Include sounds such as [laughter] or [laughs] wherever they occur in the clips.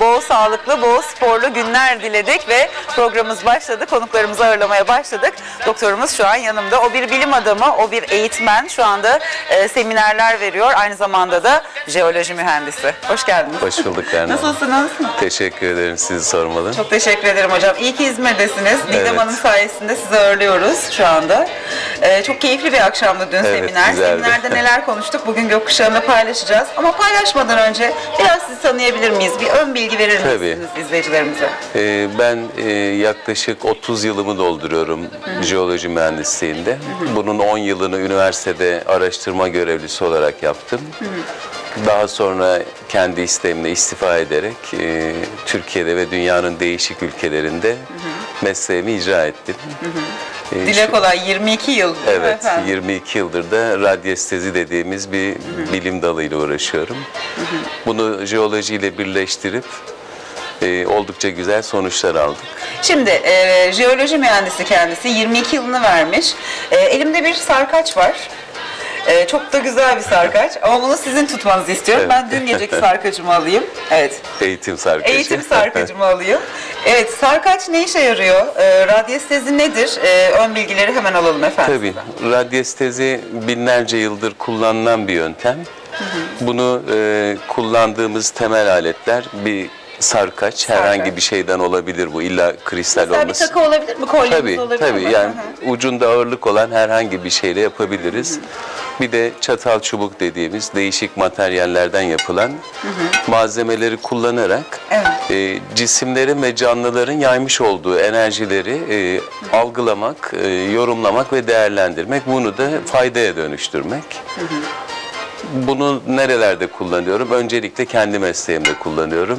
bol sağlıklı, bol sporlu günler diledik ve programımız başladı. Konuklarımızı ağırlamaya başladık. Doktorumuz şu an yanımda. O bir bilim adamı, o bir eğitmen. Şu anda e, seminerler veriyor. Aynı zamanda da jeoloji mühendisi. Hoş geldiniz. Hoş bulduk Berna. Nasılsınız? Teşekkür ederim sizi sormalı. Çok teşekkür ederim hocam. İyi ki İzmir'desiniz. Didem Evet. Hanım sayesinde sizi ağırlıyoruz şu anda. Ee, çok keyifli bir akşamdı dün Evet, seminer. güzeldi. Seminerde neler konuştuk bugün gökkuşağında paylaşacağız. Ama paylaşmadan önce biraz sizi tanıyabilir miyiz? Bir ön bilgi verir misiniz Tabii. izleyicilerimize? Ee, ben e, yaklaşık 30 yılımı dolduruyorum jeoloji mühendisliğinde. Bunun 10 yılını üniversitede araştırma görevlisi olarak yaptım. Daha sonra kendi isteğimle istifa ederek e, Türkiye'de ve dünyanın değişik ülkelerinde mesleğimi icra ettim. E, Dile şu- kolay 22 yıl. Evet, efendim? 22 yıldır da radyestezi dediğimiz bir bilim dalıyla uğraşıyorum. Bunu jeolojiyle birleştirip e, oldukça güzel sonuçlar aldık. Şimdi e, jeoloji mühendisi kendisi 22 yılını vermiş. E, elimde bir sarkaç var. E, çok da güzel bir sarkaç ama bunu sizin tutmanızı istiyorum. Evet. Ben dün geceki [laughs] sarkacımı alayım. Evet. Eğitim sarkacı. Eğitim sarkacımı alayım. Evet, sarkaç ne işe yarıyor? E, radyestezi nedir? E, ön bilgileri hemen alalım efendim. Tabii. Radyestezi binlerce yıldır kullanılan bir yöntem. Bunu e, kullandığımız temel aletler bir sarkaç, herhangi bir şeyden olabilir bu. İlla kristal Mesela bir olması. takı olabilir mi? Kolyemiz Tabii, olabilir tabii. mi? Yani Hı hı. ucunda ağırlık olan herhangi bir şeyle yapabiliriz. Bir de çatal çubuk dediğimiz değişik materyallerden yapılan malzemeleri kullanarak Evet. e, cisimlerin ve canlıların yaymış olduğu enerjileri e, algılamak, e, yorumlamak ve değerlendirmek. Bunu da faydaya dönüştürmek. Bunu nerelerde kullanıyorum? Öncelikle kendi mesleğimde kullanıyorum.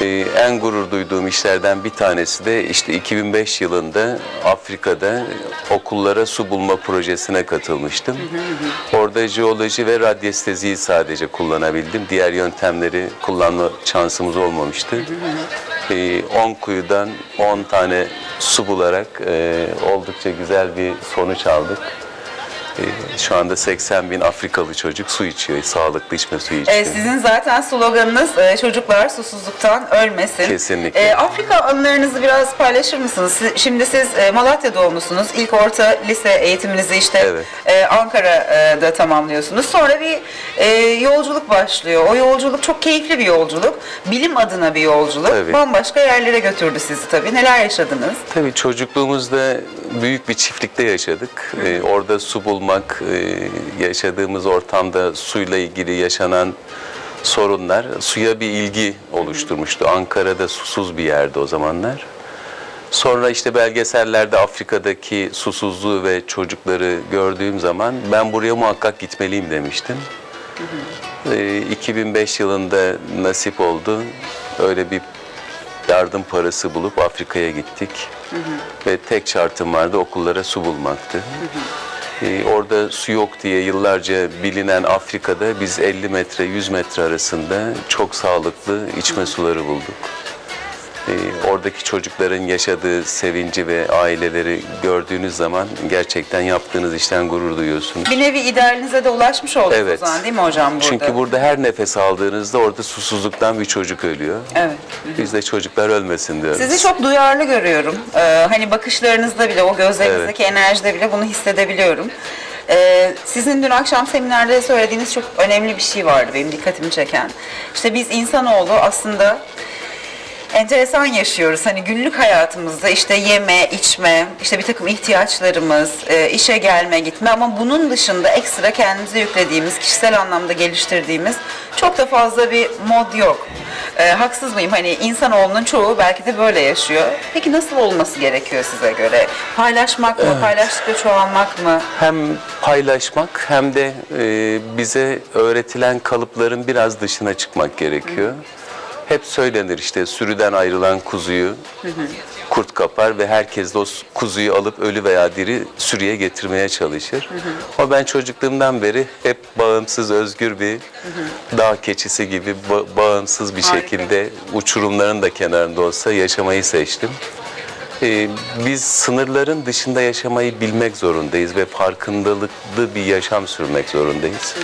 Ee, en gurur duyduğum işlerden bir tanesi de işte 2005 yılında Afrika'da okullara su bulma projesine katılmıştım. Orada jeoloji ve radyesteziyi sadece kullanabildim. Diğer yöntemleri kullanma şansımız olmamıştı. Ee, 10 kuyudan 10 tane su bularak e, oldukça güzel bir sonuç aldık. Ee, Şu anda 80 bin Afrikalı çocuk su içiyor, sağlıklı içme suyu içiyor. E, sizin zaten sloganınız e, çocuklar susuzluktan ölmesin. Kesinlikle. E, Afrika anılarınızı biraz paylaşır mısınız? Siz- şimdi siz e, Malatya doğumlusunuz. İlk orta lise eğitiminizi işte Evet. e, Ankara'da tamamlıyorsunuz. Sonra bir e, yolculuk başlıyor. O yolculuk çok keyifli bir yolculuk. Bilim adına bir yolculuk. Tabii. Bambaşka yerlere götürdü sizi tabii. Neler yaşadınız? Tabii çocukluğumuzda büyük bir çiftlikte yaşadık. Ee, orada su bulmak, e, yaşadığımız ortamda suyla ilgili yaşanan sorunlar suya bir ilgi oluşturmuştu. Ankara'da susuz bir yerde o zamanlar. Sonra işte belgesellerde Afrika'daki susuzluğu ve çocukları gördüğüm zaman ben buraya muhakkak gitmeliyim demiştim. Ee, 2005 yılında nasip oldu. Öyle bir yardım parası bulup Afrika'ya gittik. Ve tek şartım vardı okullara su bulmaktı. Ee, orada su yok diye yıllarca bilinen Afrika'da biz 50 metre 100 metre arasında çok sağlıklı içme suları bulduk. Ee, oradaki çocukların yaşadığı sevinci ve aileleri gördüğünüz zaman gerçekten yaptığınız işten gurur duyuyorsunuz. Bir nevi idealinize de ulaşmış olduk Evet. o zaman değil mi hocam burada? Çünkü burada her nefes aldığınızda orada susuzluktan bir çocuk ölüyor. Evet. Biz de çocuklar ölmesin diyoruz. Sizi çok duyarlı görüyorum. Ee, hani bakışlarınızda bile, o gözlerinizdeki enerjide bile bunu hissedebiliyorum. Ee, sizin dün akşam seminerde söylediğiniz çok önemli bir şey vardı benim dikkatimi çeken. İşte biz insanoğlu aslında enteresan yaşıyoruz. Hani günlük hayatımızda işte yeme, içme, işte bir takım ihtiyaçlarımız, e, işe gelme, gitme ama bunun dışında ekstra kendimize yüklediğimiz, kişisel anlamda geliştirdiğimiz çok da fazla bir mod yok. E, haksız mıyım? Hani insanoğlunun çoğu belki de böyle yaşıyor. Peki nasıl olması gerekiyor size göre? Paylaşmak mı, paylaştıkça çoğalmak mı? Hem paylaşmak hem de e, bize öğretilen kalıpların biraz dışına çıkmak gerekiyor. Hep söylenir işte sürüden ayrılan kuzuyu kurt kapar ve herkes de o kuzuyu alıp ölü veya diri sürüye getirmeye çalışır. Ama ben çocukluğumdan beri hep bağımsız, özgür bir dağ keçisi gibi ba- bağımsız bir Harika. şekilde uçurumların da kenarında olsa yaşamayı seçtim. Ee, biz sınırların dışında yaşamayı bilmek zorundayız ve farkındalıklı bir yaşam sürmek zorundayız.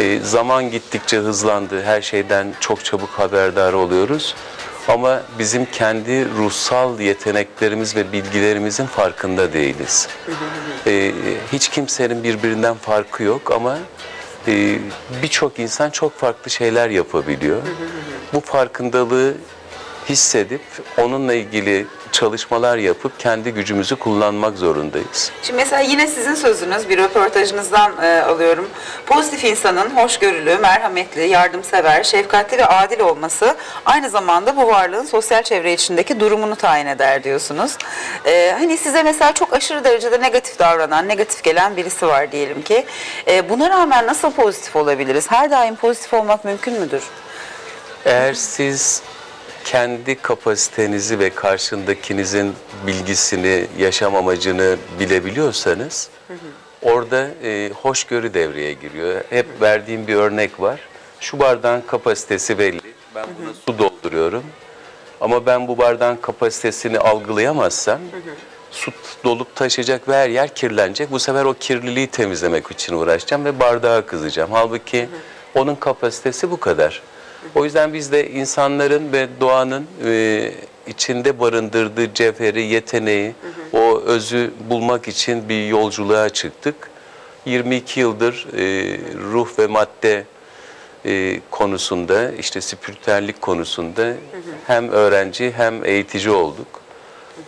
E, zaman gittikçe hızlandı. Her şeyden çok çabuk haberdar oluyoruz. Ama bizim kendi ruhsal yeteneklerimiz ve bilgilerimizin farkında değiliz. E, hiç kimsenin birbirinden farkı yok ama e, birçok insan çok farklı şeyler yapabiliyor. Bu farkındalığı hissedip onunla ilgili çalışmalar yapıp kendi gücümüzü kullanmak zorundayız. Şimdi mesela yine sizin sözünüz bir röportajınızdan e, alıyorum. Pozitif insanın hoşgörülü, merhametli, yardımsever, şefkatli ve adil olması aynı zamanda bu varlığın sosyal çevre içindeki durumunu tayin eder diyorsunuz. E, hani size mesela çok aşırı derecede negatif davranan, negatif gelen birisi var diyelim ki. E, buna rağmen nasıl pozitif olabiliriz? Her daim pozitif olmak mümkün müdür? Eğer siz kendi kapasitenizi ve karşındakinizin bilgisini, yaşam amacını bilebiliyorsanız orada e, hoşgörü devreye giriyor. Hep verdiğim bir örnek var. Şu bardağın kapasitesi belli. Ben buna su dolduruyorum. Ama ben bu bardağın kapasitesini algılayamazsam su dolup taşacak ve her yer kirlenecek. Bu sefer o kirliliği temizlemek için uğraşacağım ve bardağa kızacağım. Halbuki onun kapasitesi bu kadar. O yüzden biz de insanların ve doğanın e, içinde barındırdığı cevheri, yeteneği, o özü bulmak için bir yolculuğa çıktık. 22 yıldır e, ruh ve madde e, konusunda, işte spiritüellik konusunda hem öğrenci hem eğitici olduk.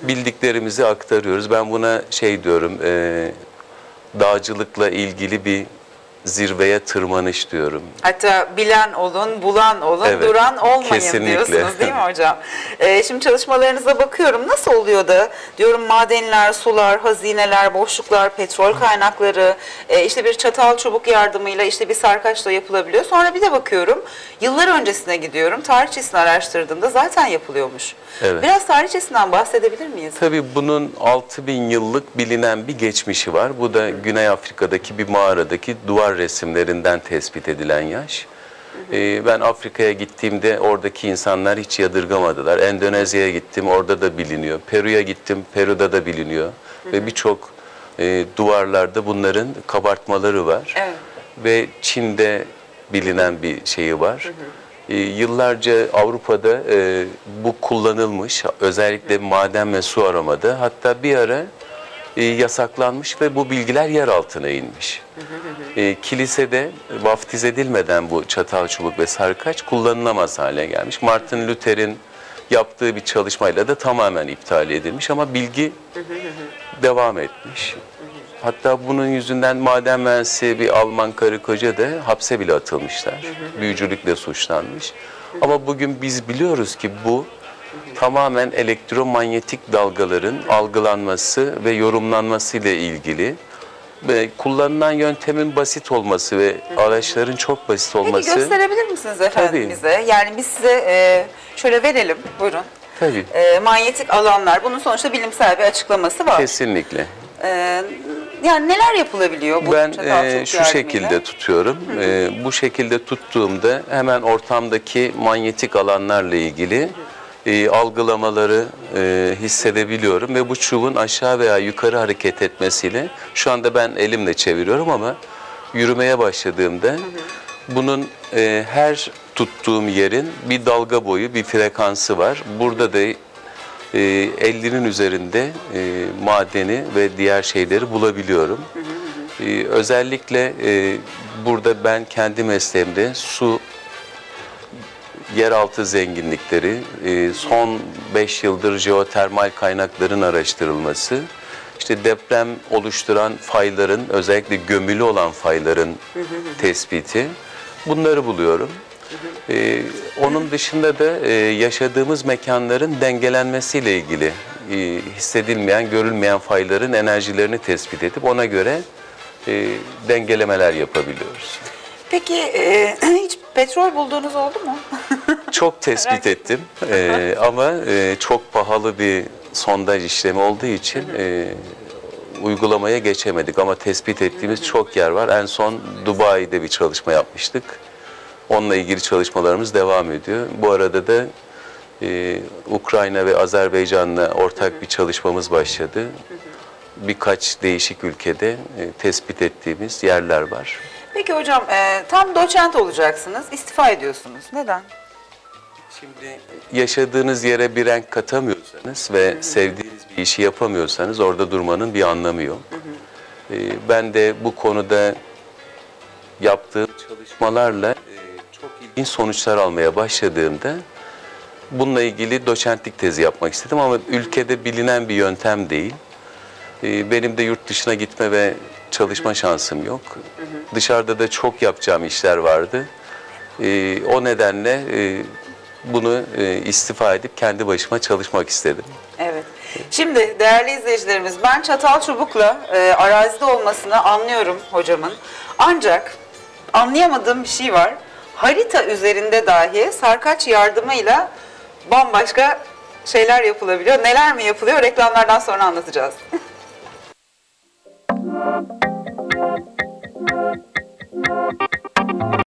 Bildiklerimizi aktarıyoruz. Ben buna şey diyorum, e, dağcılıkla ilgili bir zirveye tırmanış diyorum. Hatta bilen olun, bulan olun, Evet, duran olmayın kesinlikle. diyorsunuz değil mi [laughs] hocam? Ee, şimdi çalışmalarınıza bakıyorum. Nasıl oluyor da diyorum madenler, sular, hazineler, boşluklar, petrol kaynakları e, işte bir çatal çubuk yardımıyla işte bir sarkaçla yapılabiliyor. Sonra bir de bakıyorum yıllar öncesine gidiyorum. Tarihçesini araştırdığımda zaten yapılıyormuş. Evet. Biraz tarihçesinden bahsedebilir miyiz? Tabii bunun 6000 yıllık bilinen bir geçmişi var. Bu da Güney Afrika'daki bir mağaradaki duvar resimlerinden tespit edilen yaş. Ee, ben Afrika'ya gittiğimde oradaki insanlar hiç yadırgamadılar. Endonezya'ya gittim, orada da biliniyor. Peru'ya gittim, Peru'da da biliniyor. Ve birçok e, duvarlarda bunların kabartmaları var. Evet. Ve Çin'de bilinen bir şeyi var. E, yıllarca Avrupa'da e, bu kullanılmış, özellikle maden ve su aramada. Hatta bir ara e, yasaklanmış ve bu bilgiler yer altına inmiş. E, kilisede vaftiz edilmeden bu çatal çubuk ve sarkaç kullanılamaz hale gelmiş. Martin Luther'in yaptığı bir çalışmayla da tamamen iptal edilmiş ama bilgi devam etmiş. Hatta bunun yüzünden maden mühendisi bir Alman karı koca da hapse bile atılmışlar. Büyücülükle suçlanmış. Ama bugün biz biliyoruz ki bu tamamen elektromanyetik dalgaların algılanması ve yorumlanması ile ilgili ve kullanılan yöntemin basit olması ve araçların çok basit Peki olması. gösterebilir misiniz efendim Tabii. bize? Yani biz size e, şöyle verelim. Buyurun. Tabii. E, manyetik alanlar. Bunun sonuçta bilimsel bir açıklaması var. Kesinlikle. Ee, yani neler yapılabiliyor bu Ben e, şu şekilde tutuyorum. E, bu şekilde tuttuğumda hemen ortamdaki manyetik alanlarla ilgili e, algılamaları e, hissedebiliyorum ve bu çubuğun aşağı veya yukarı hareket etmesiyle şu anda ben elimle çeviriyorum ama yürümeye başladığımda bunun e, her tuttuğum yerin bir dalga boyu, bir frekansı var. Burada da e, 50'nin üzerinde e, madeni ve diğer şeyleri bulabiliyorum. E, özellikle e, burada ben kendi mesleğimde su, yeraltı zenginlikleri, e, son 5 yıldır jeotermal kaynakların araştırılması, işte deprem oluşturan fayların, özellikle gömülü olan fayların tespiti, bunları buluyorum. Ee, onun dışında da e, yaşadığımız mekanların dengelenmesiyle ilgili e, hissedilmeyen, görülmeyen fayların enerjilerini tespit edip ona göre e, dengelemeler yapabiliyoruz. Peki e, [clears throat] hiç petrol bulduğunuz oldu mu? [laughs] Çok tespit ettim Ee, ama e, çok pahalı bir sondaj işlemi olduğu için e, uygulamaya geçemedik. Ama tespit ettiğimiz çok yer var. En son Dubai'de bir çalışma yapmıştık. Onunla ilgili çalışmalarımız devam ediyor. Bu arada da e, Ukrayna ve Azerbaycan'la ortak bir çalışmamız başladı. Birkaç değişik ülkede e, tespit ettiğimiz yerler var. Peki hocam e, tam doçent olacaksınız, istifa ediyorsunuz. Neden? Şimdi yaşadığınız yere bir renk katamıyorsanız ve sevdiğiniz bir işi yapamıyorsanız orada durmanın bir anlamı yok. Ee, ben de bu konuda yaptığım çalışmalarla e, çok ilginç sonuçlar almaya başladığımda bununla ilgili doçentlik tezi yapmak istedim ama ülkede bilinen bir yöntem değil. Ee, Benim de yurt dışına gitme ve çalışma şansım yok. Dışarıda da çok yapacağım işler vardı. Ee, O nedenle e, bunu e, istifa edip kendi başıma çalışmak istedim. Evet. Şimdi değerli izleyicilerimiz ben çatal çubukla e, arazide olmasını anlıyorum hocamın. Ancak anlayamadığım bir şey var. Harita üzerinde dahi sarkaç yardımıyla bambaşka şeyler yapılabiliyor. Neler mi yapılıyor reklamlardan sonra anlatacağız. [laughs]